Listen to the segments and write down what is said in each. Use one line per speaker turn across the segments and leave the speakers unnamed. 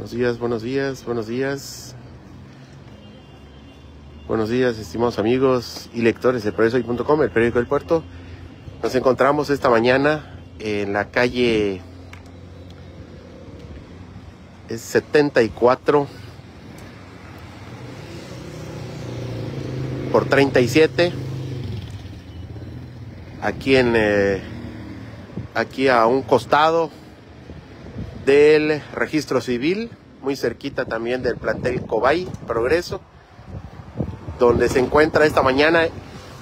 Buenos días, buenos días, buenos días. Buenos días, estimados amigos y lectores de periódico.com, el periódico del puerto. Nos encontramos esta mañana en la calle es 74 por 37 aquí en eh, aquí a un costado del registro civil, muy cerquita también del plantel Cobay Progreso, donde se encuentra esta mañana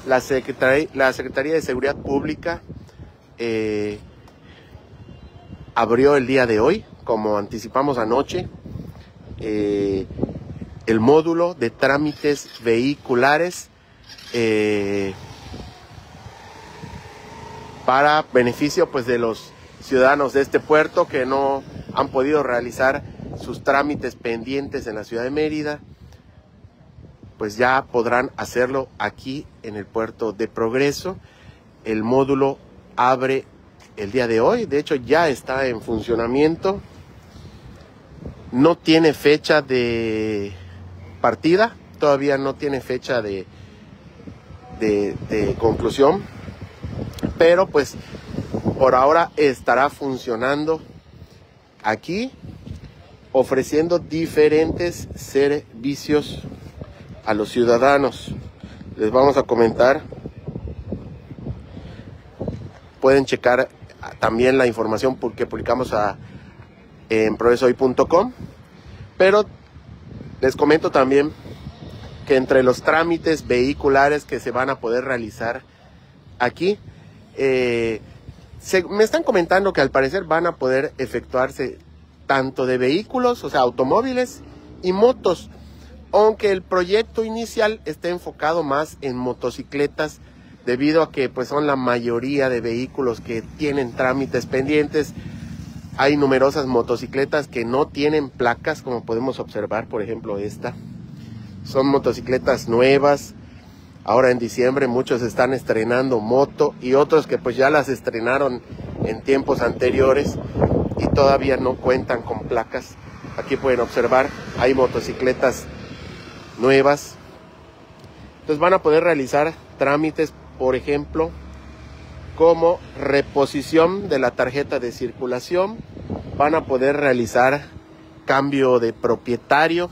la Secretaría, la Secretaría de Seguridad Pública. Eh, abrió el día de hoy, como anticipamos anoche, eh, el módulo de trámites vehiculares eh, para beneficio pues de los ciudadanos de este puerto que no han podido realizar sus trámites pendientes en la ciudad de Mérida, pues ya podrán hacerlo aquí en el puerto de Progreso. El módulo abre el día de hoy, de hecho ya está en funcionamiento. No tiene fecha de partida, todavía no tiene fecha de, de, conclusión, pero pues por ahora estará funcionando aquí ofreciendo diferentes servicios a los ciudadanos. Les vamos a comentar. Pueden checar también la información que publicamos a, en progresohoy.com. Pero les comento también que entre los trámites vehiculares que se van a poder realizar aquí, eh, me están comentando que al parecer van a poder efectuarse tanto de vehículos, o sea, automóviles y motos, aunque el proyecto inicial está enfocado más en motocicletas debido a que pues son la mayoría de vehículos que tienen trámites pendientes. Hay numerosas motocicletas que no tienen placas, como podemos observar, por ejemplo, esta. Son motocicletas nuevas, Ahora en diciembre muchos están estrenando moto y otros que pues ya las estrenaron en tiempos anteriores y todavía no cuentan con placas. Aquí pueden observar, hay motocicletas nuevas. Entonces van a poder realizar trámites, por ejemplo, como reposición de la tarjeta de circulación. Van a poder realizar cambio de propietario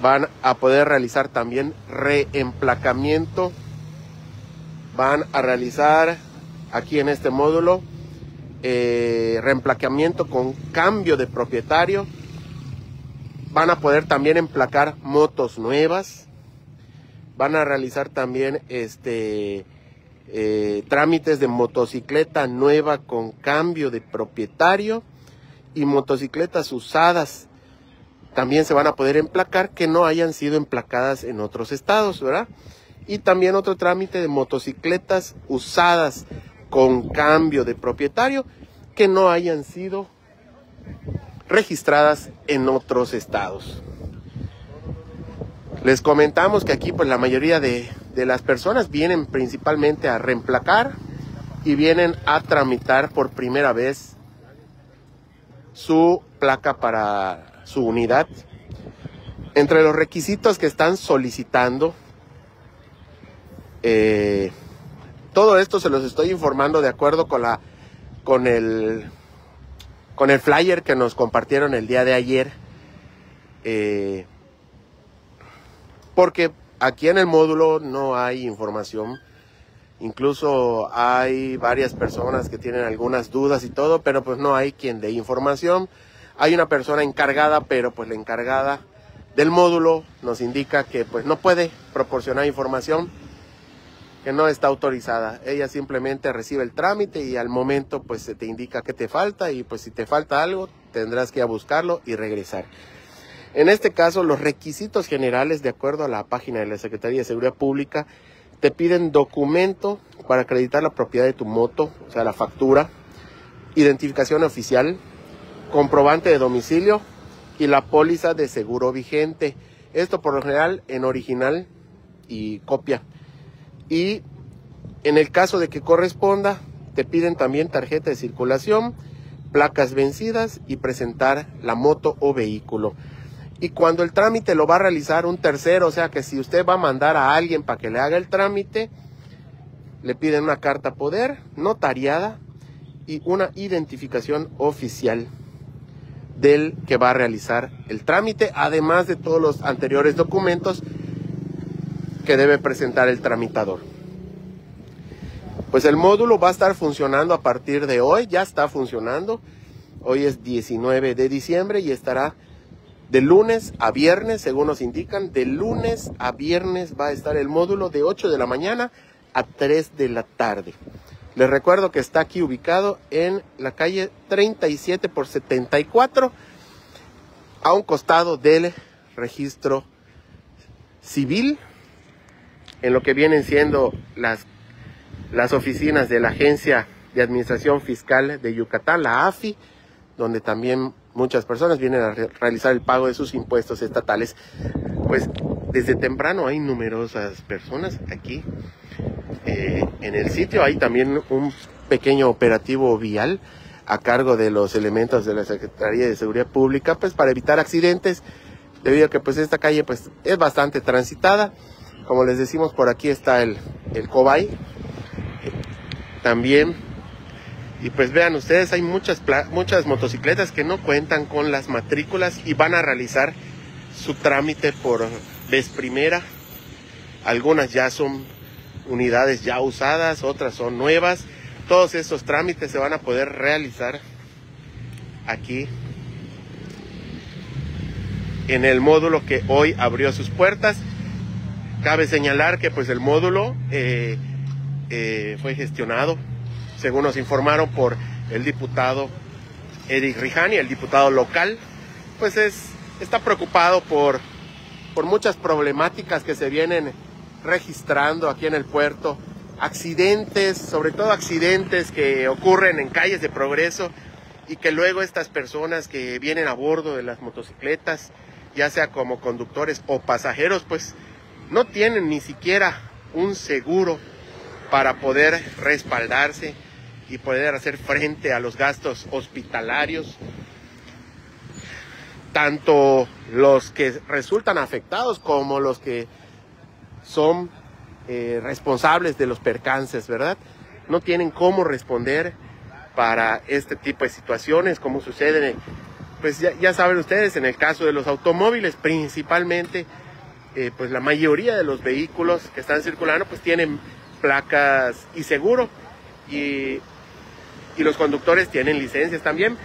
van a poder realizar también reemplacamiento. Van a realizar aquí en este módulo eh, reemplacamiento con cambio de propietario. Van a poder también emplacar motos nuevas. Van a realizar también este eh, trámites de motocicleta nueva con cambio de propietario y motocicletas usadas también se van a poder emplacar que no hayan sido emplacadas en otros estados, ¿verdad? Y también otro trámite de motocicletas usadas con cambio de propietario que no hayan sido registradas en otros estados. Les comentamos que aquí pues la mayoría de, de las personas vienen principalmente a reemplacar y vienen a tramitar por primera vez su placa para su unidad. Entre los requisitos que están solicitando, eh, todo esto se los estoy informando de acuerdo con la con el con el flyer que nos compartieron el día de ayer. Eh, porque aquí en el módulo no hay información. Incluso hay varias personas que tienen algunas dudas y todo, pero pues no hay quien dé información. Hay una persona encargada, pero pues la encargada del módulo nos indica que pues no puede proporcionar información que no está autorizada. Ella simplemente recibe el trámite y al momento pues se te indica que te falta y pues si te falta algo tendrás que ir a buscarlo y regresar. En este caso los requisitos generales de acuerdo a la página de la Secretaría de Seguridad Pública te piden documento para acreditar la propiedad de tu moto, o sea la factura, identificación oficial, comprobante de domicilio y la póliza de seguro vigente. Esto por lo general en original y copia. Y en el caso de que corresponda, te piden también tarjeta de circulación, placas vencidas y presentar la moto o vehículo. Y cuando el trámite lo va a realizar un tercero, o sea que si usted va a mandar a alguien para que le haga el trámite, le piden una carta poder notariada y una identificación oficial del que va a realizar el trámite, además de todos los anteriores documentos que debe presentar el tramitador. Pues el módulo va a estar funcionando a partir de hoy, ya está funcionando. Hoy es 19 de diciembre y estará de lunes a viernes, según nos indican, de lunes a viernes va a estar el módulo de 8 de la mañana a 3 de la tarde. Les recuerdo que está aquí ubicado en la calle 37 por 74, a un costado del registro civil, en lo que vienen siendo las, las oficinas de la Agencia de Administración Fiscal de Yucatán, la AFI, donde también muchas personas vienen a realizar el pago de sus impuestos estatales. Pues desde temprano hay numerosas personas aquí eh, en el sitio. Hay también un pequeño operativo vial a cargo de los elementos de la Secretaría de Seguridad Pública, pues para evitar accidentes, debido a que pues esta calle pues es bastante transitada. Como les decimos, por aquí está el, el Cobay. También y pues vean ustedes, hay muchas, muchas motocicletas que no cuentan con las matrículas y van a realizar su trámite por vez primera. Algunas ya son unidades ya usadas, otras son nuevas. Todos estos trámites se van a poder realizar aquí en el módulo que hoy abrió sus puertas. Cabe señalar que pues el módulo eh, eh, fue gestionado según nos informaron por el diputado Eric Rijani, el diputado local, pues es, está preocupado por, por muchas problemáticas que se vienen registrando aquí en el puerto, accidentes, sobre todo accidentes que ocurren en calles de progreso y que luego estas personas que vienen a bordo de las motocicletas, ya sea como conductores o pasajeros, pues no tienen ni siquiera un seguro para poder respaldarse y poder hacer frente a los gastos hospitalarios, tanto los que resultan afectados como los que son eh, responsables de los percances, ¿verdad? No tienen cómo responder para este tipo de situaciones, como sucede, pues ya, saben ustedes, en el caso de los automóviles principalmente, eh, pues la mayoría de los vehículos que están circulando pues tienen placas y seguro y y los conductores tienen licencias también.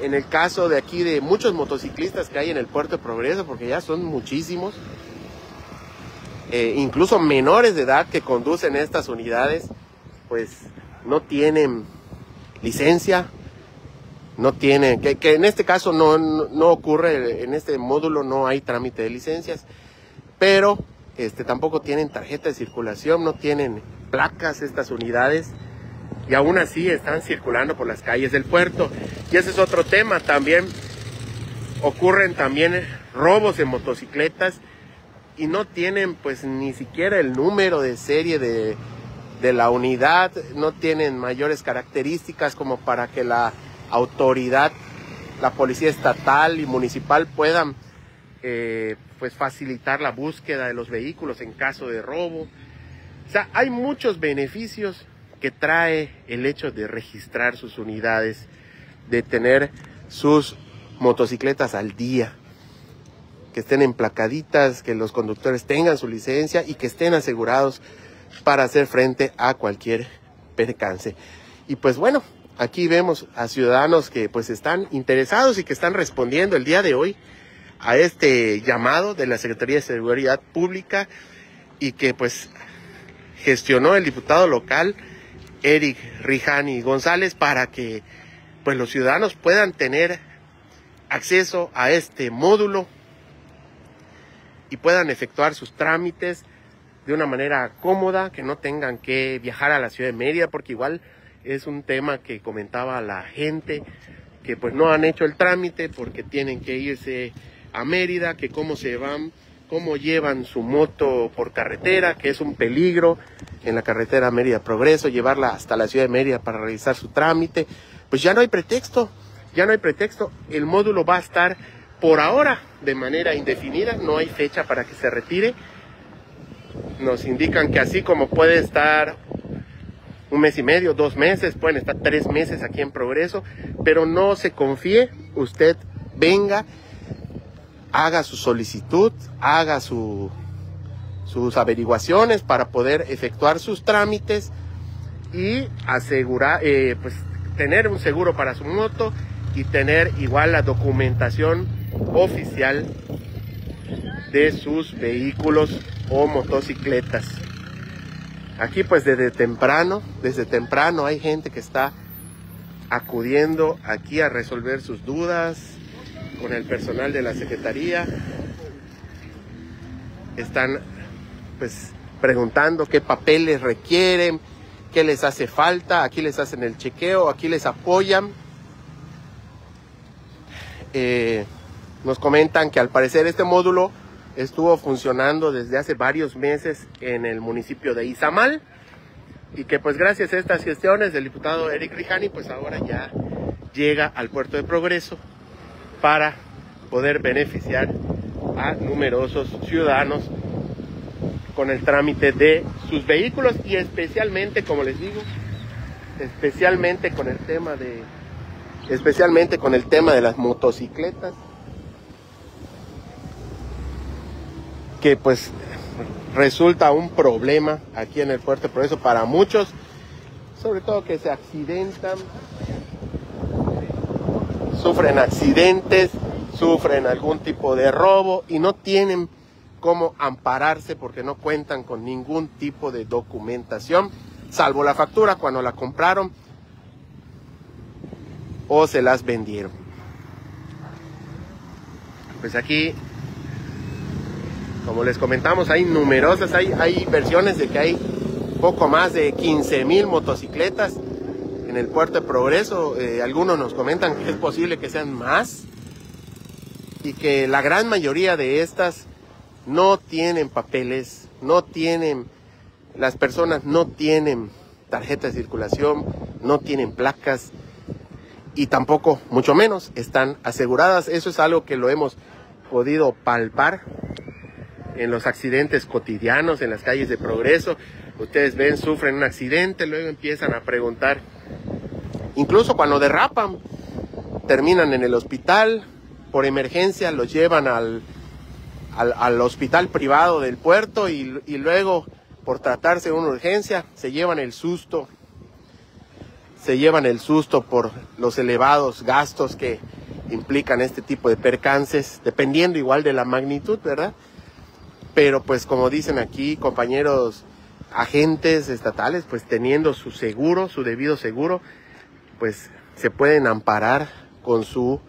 En el caso de aquí de muchos motociclistas que hay en el puerto de Progreso, porque ya son muchísimos, eh, incluso menores de edad que conducen estas unidades, pues no tienen licencia, no tienen, que, en este caso no, no, ocurre, en este módulo no hay trámite de licencias, pero este, tampoco tienen tarjeta de circulación, no tienen placas estas unidades y aún así están circulando por las calles del puerto. Y ese es otro tema también. Ocurren también robos de motocicletas y no tienen pues ni siquiera el número de serie de, la unidad, no tienen mayores características como para que la autoridad, la policía estatal y municipal puedan eh, pues facilitar la búsqueda de los vehículos en caso de robo. O sea, hay muchos beneficios que trae el hecho de registrar sus unidades, de tener sus motocicletas al día, que estén emplacaditas, que los conductores tengan su licencia y que estén asegurados para hacer frente a cualquier percance. Y pues bueno, aquí vemos a ciudadanos que pues están interesados y que están respondiendo el día de hoy a este llamado de la Secretaría de Seguridad Pública y que pues gestionó el diputado local Eric Rijani González para que pues los ciudadanos puedan tener acceso a este módulo y puedan efectuar sus trámites de una manera cómoda, que no tengan que viajar a la ciudad de Mérida, porque igual es un tema que comentaba la gente, que pues no han hecho el trámite porque tienen que irse a Mérida, que cómo se van cómo llevan su moto por carretera, que es un peligro en la carretera Mérida Progreso, llevarla hasta la ciudad de Mérida para realizar su trámite, pues ya no hay pretexto. ya no hay pretexto, el módulo va a estar por ahora de manera indefinida, no hay fecha para que se retire. Nos indican que así como puede estar un mes y medio, dos meses, pueden estar tres meses aquí en progreso, pero no se confíe, usted venga, haga su solicitud, haga su, sus averiguaciones para poder efectuar sus trámites y asegurar, eh, pues tener un seguro para su moto y tener igual la documentación oficial de sus vehículos o motocicletas. Aquí pues desde temprano, desde temprano hay gente que está acudiendo aquí a resolver sus dudas con el personal de la Secretaría. Están pues preguntando qué papeles requieren, qué les hace falta, aquí les hacen el chequeo, aquí les apoyan. Eh, nos comentan que al parecer este módulo estuvo funcionando desde hace varios meses en el municipio de Izamal y que pues gracias a estas gestiones del diputado Eric Rijani pues ahora ya llega al puerto de Progreso para poder beneficiar a numerosos ciudadanos con el trámite de sus vehículos y especialmente, como les digo, especialmente con el tema de especialmente con el tema de las motocicletas que pues resulta un problema aquí en el puerto por eso para muchos sobre todo que se accidentan sufren accidentes sufren algún tipo de robo y no tienen cómo ampararse porque no cuentan con ningún tipo de documentación, salvo la factura cuando la compraron o se las vendieron. Pues aquí, como les comentamos, hay numerosas, hay, versiones de que hay poco más de 15 mil motocicletas en el puerto de Progreso. Eh, algunos nos comentan que es posible que sean más y que la gran mayoría de estas no tienen papeles, no tienen, las personas no tienen tarjeta de circulación, no tienen placas y tampoco, mucho menos, están aseguradas. Eso es algo que lo hemos podido palpar en los accidentes cotidianos, en las calles de progreso. Ustedes ven, sufren un accidente, luego empiezan a preguntar, incluso cuando derrapan, terminan en el hospital, por emergencia los llevan al, al, hospital privado del puerto y, luego por tratarse de una urgencia se llevan el susto, se llevan el susto por los elevados gastos que implican este tipo de percances, dependiendo igual de la magnitud, ¿verdad? Pero pues como dicen aquí compañeros agentes estatales, pues teniendo su seguro, su debido seguro, pues se pueden amparar con su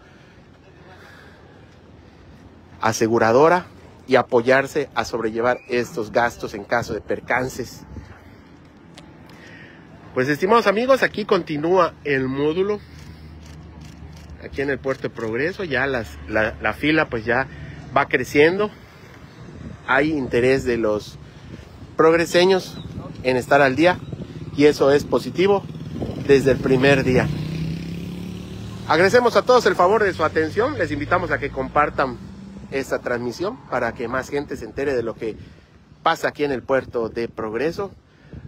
aseguradora y apoyarse a sobrellevar estos gastos en caso de percances. Pues estimados amigos, aquí continúa el módulo. Aquí en el puerto de Progreso, ya las, la, la fila pues ya va creciendo. Hay interés de los progreseños en estar al día y eso es positivo desde el primer día. Agradecemos a todos el favor de su atención. Les invitamos a que compartan esta transmisión para que más gente se entere de lo que pasa aquí en el puerto de Progreso.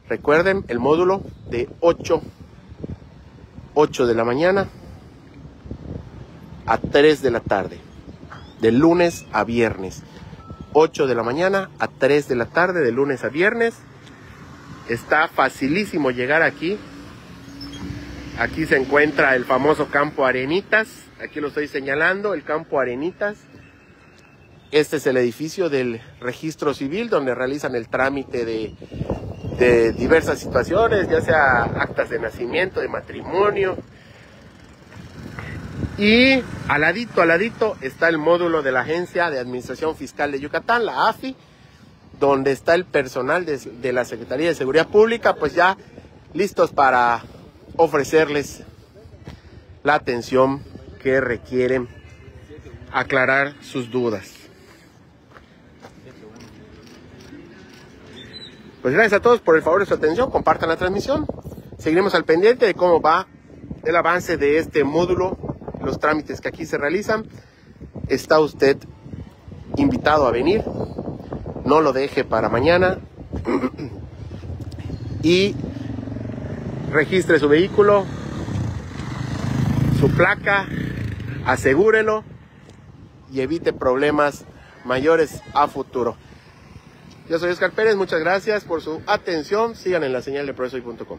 Recuerden el módulo de 8, 8 de la mañana a 3 de la tarde, de lunes a viernes. 8 de la mañana a 3 de la tarde, de lunes a viernes. Está facilísimo llegar aquí. Aquí se encuentra el famoso campo Arenitas. Aquí lo estoy señalando, el campo Arenitas. Este es el edificio del registro civil donde realizan el trámite de, diversas situaciones, ya sea actas de nacimiento, de matrimonio. Y al ladito, al ladito está el módulo de la Agencia de Administración Fiscal de Yucatán, la AFI, donde está el personal de, de la Secretaría de Seguridad Pública, pues ya listos para ofrecerles la atención que requieren aclarar sus dudas. Pues gracias a todos por el favor de su atención, compartan la transmisión. Seguiremos al pendiente de cómo va el avance de este módulo los trámites que aquí se realizan, está usted invitado a venir. No lo deje para mañana. y registre su vehículo, su placa, asegúrelo y evite problemas mayores a futuro. Yo soy Oscar Pérez, muchas gracias por su atención. Sigan en la señal de progresoy.com.